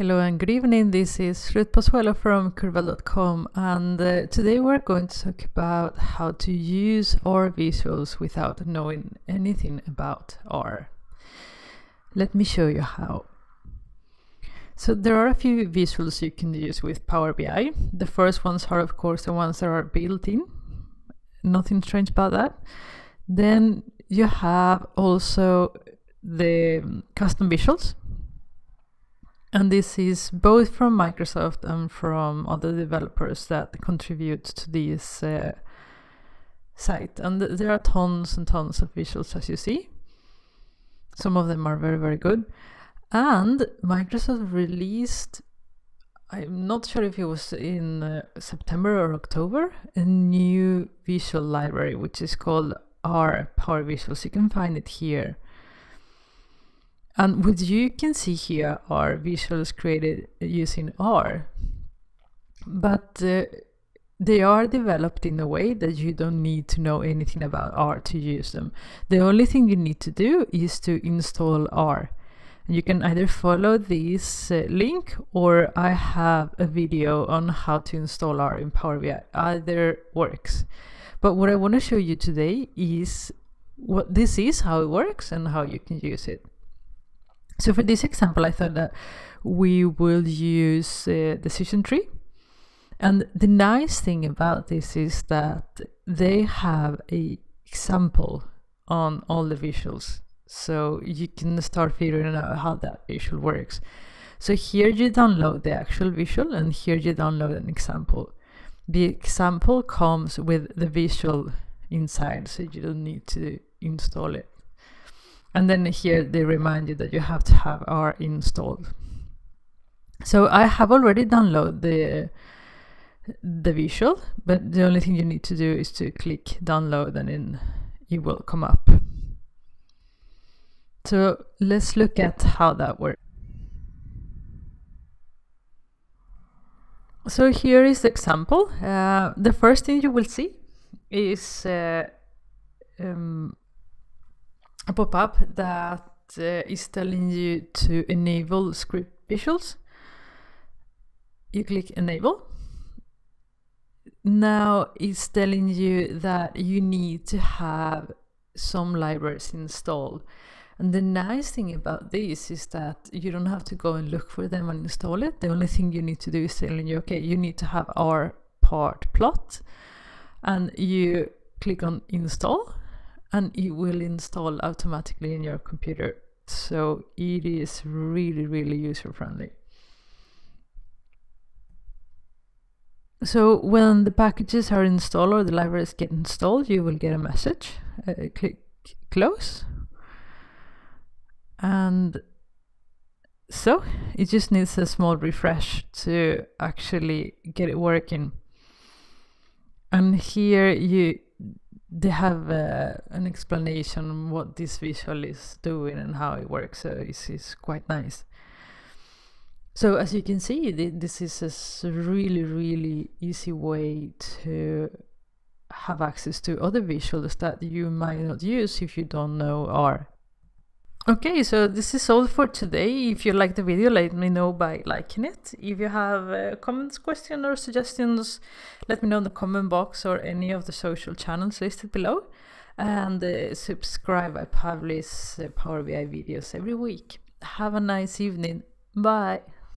Hello and good evening. This is Ruth Pozuelo from Curbal.com, and uh, today we're going to talk about how to use R visuals without knowing anything about R. Let me show you how. So there are a few visuals you can use with Power BI. The first ones are of course the ones that are built in. Nothing strange about that. Then you have also the custom visuals and this is both from Microsoft and from other developers that contribute to this uh, site. And th there are tons and tons of visuals, as you see. Some of them are very, very good. And Microsoft released, I'm not sure if it was in uh, September or October, a new visual library, which is called R Power Visuals. You can find it here. And what you can see here are visuals created using R. But uh, they are developed in a way that you don't need to know anything about R to use them. The only thing you need to do is to install R. And you can either follow this uh, link or I have a video on how to install R in Power BI. Either works. But what I want to show you today is what this is, how it works and how you can use it. So for this example, I thought that we will use a decision tree. And the nice thing about this is that they have a example on all the visuals. So you can start figuring out how that visual works. So here you download the actual visual and here you download an example. The example comes with the visual inside, so you don't need to install it. And then here they remind you that you have to have R installed. So I have already downloaded the the visual, but the only thing you need to do is to click download and then it will come up. So let's look at how that works. So here is the example. Uh, the first thing you will see is uh, um, a pop-up that uh, is telling you to enable script visuals. You click enable. Now it's telling you that you need to have some libraries installed. And the nice thing about this is that you don't have to go and look for them and install it. The only thing you need to do is telling you, okay, you need to have R part plot and you click on install and it will install automatically in your computer. So it is really, really user friendly. So when the packages are installed or the libraries get installed, you will get a message. Uh, click close. And so it just needs a small refresh to actually get it working. And here you they have uh, an explanation what this visual is doing and how it works so it's, it's quite nice. So as you can see this is a really really easy way to have access to other visuals that you might not use if you don't know R Okay, so this is all for today. If you like the video, let me know by liking it. If you have uh, comments, questions or suggestions, let me know in the comment box or any of the social channels listed below. And uh, subscribe, I publish uh, Power BI videos every week. Have a nice evening. Bye.